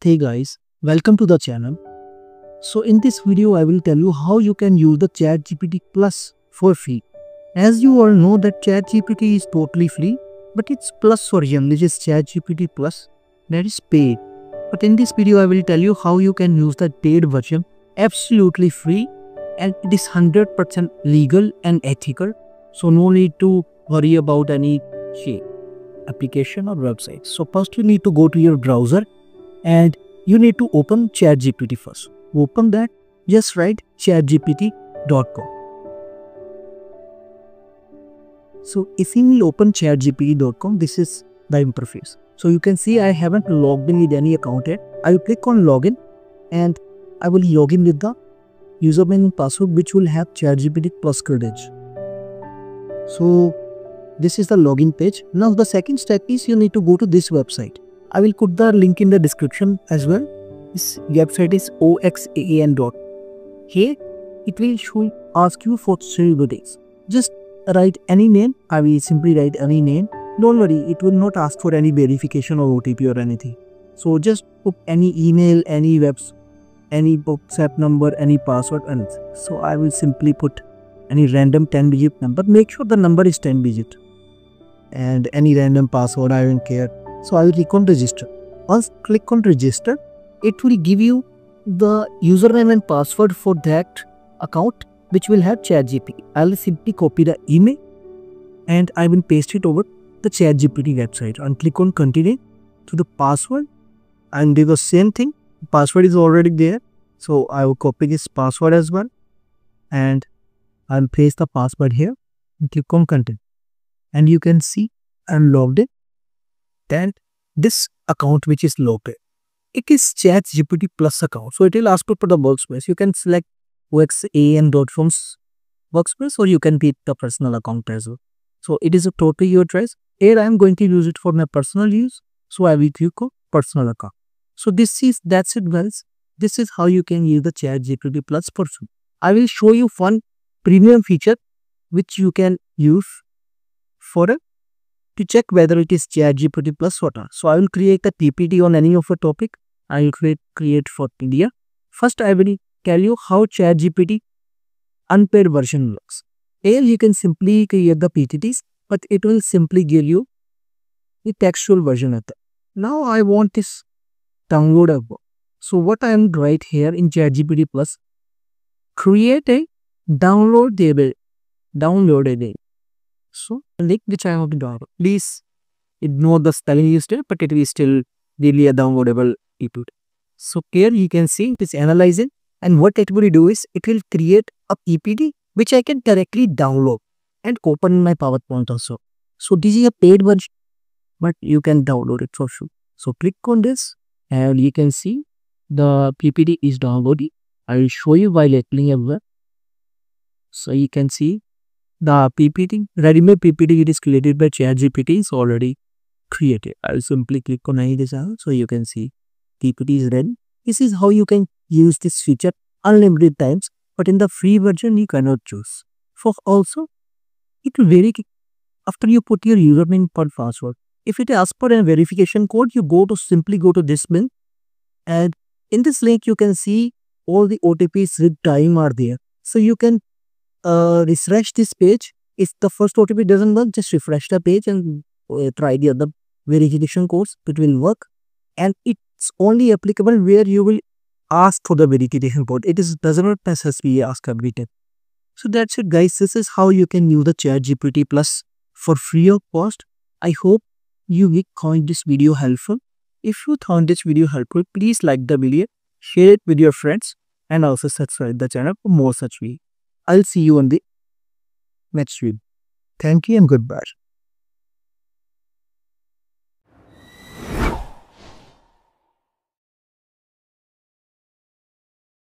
Hey guys, welcome to the channel. So in this video I will tell you how you can use the ChatGPT Plus for free. As you all know that ChatGPT is totally free but its plus version which is ChatGPT Plus that is paid. But in this video I will tell you how you can use the paid version absolutely free and it is 100% legal and ethical. So no need to worry about any application or website. So first you need to go to your browser and you need to open ChatGPT first. Open that, just write chatgpt.com. So if you will open chatgpt.com, this is the interface. So you can see I haven't logged in with any account yet. I will click on login and I will log in with the username and password which will have ChatGPT plus credential. So this is the login page. Now the second step is you need to go to this website. I will put the link in the description as well. This website is Oxaam. Here it will show ask you for days. Just write any name. I will simply write any name. Don't worry, it will not ask for any verification or OTP or anything. So just put any email, any webs, any WhatsApp number, any password, and so I will simply put any random 10 digit number. Make sure the number is 10 digit and any random password. I don't care so I will click on register. Once click on register, it will give you the username and password for that account which will have ChatGPT. I will simply copy the email and I will paste it over the ChatGPT website and click on continue to the password and do the same thing. Password is already there. So I will copy this password as well and I'll paste the password here and click on continue. And you can see I'm logged in then this account which is local it is chat gpt plus account. So it will ask you for the workspace. You can select oxaam.com's workspace or you can pick the personal account as well. So it is a totally your choice. Here i am going to use it for my personal use. So i will click on personal account. So this is that's it guys. This is how you can use the chat gpt plus for i will show you one premium feature which you can use for a to check whether it is ChatGPT plus not. So I will create a PPT on any of a topic. I will create, create for India. First, I will tell you how ChatGPT unpaid version looks. Here you can simply create the PPTs, but it will simply give you the textual version of it. Now I want this downloadable. So what I am right here in ChatGPT Plus, create a downloadable, downloadable so link which I have to download. Please ignore the spelling used here, but it is still really a downloadable ebook. So here you can see it is analyzing and what it will do is it will create a PPT which I can directly download and open in my PowerPoint also. So this is a paid version but you can download it for sure. So click on this and you can see the PPT is downloading. I will show you opening a web. So you can see the PPT, ready-made PPT it is created by ChatGPT is already created. I'll simply click on any design so you can see PPT is ready. This is how you can use this feature unlimited times but in the free version you cannot choose. For also, it will vary after you put your username and password. If it asks for a verification code, you go to simply go to this bin and in this link you can see all the OTPs with time are there. So you can uh, refresh this page. If the first OTP doesn't work, just refresh the page and uh, try the other verification codes. It will work. And it's only applicable where you will ask for the verification code. It is does not necessarily ask every time. So that's it guys. This is how you can use the chat GPT plus for free of cost. I hope you find this video helpful. If you found this video helpful, please like the video, share it with your friends and also subscribe the channel for more such videos. I'll see you on the next video. Thank you and goodbye.